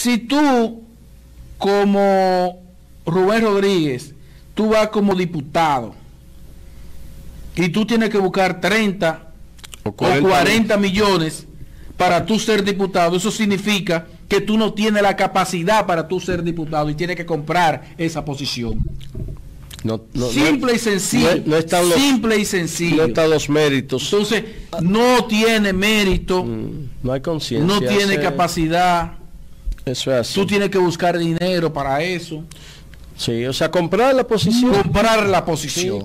Si tú, como Rubén Rodríguez, tú vas como diputado y tú tienes que buscar 30 o 40, millones para tú ser diputado, eso significa que tú no tienes la capacidad para tú ser diputado y tienes que comprar esa posición. simple y sencillo. simple y sencillo. No están los méritos. Entonces, no tiene mérito. Mm, no hay conciencia. No tiene capacidad. Eso es así. Tú tienes que buscar dinero para eso. Sí, o sea, comprar la posición. Comprar la posición.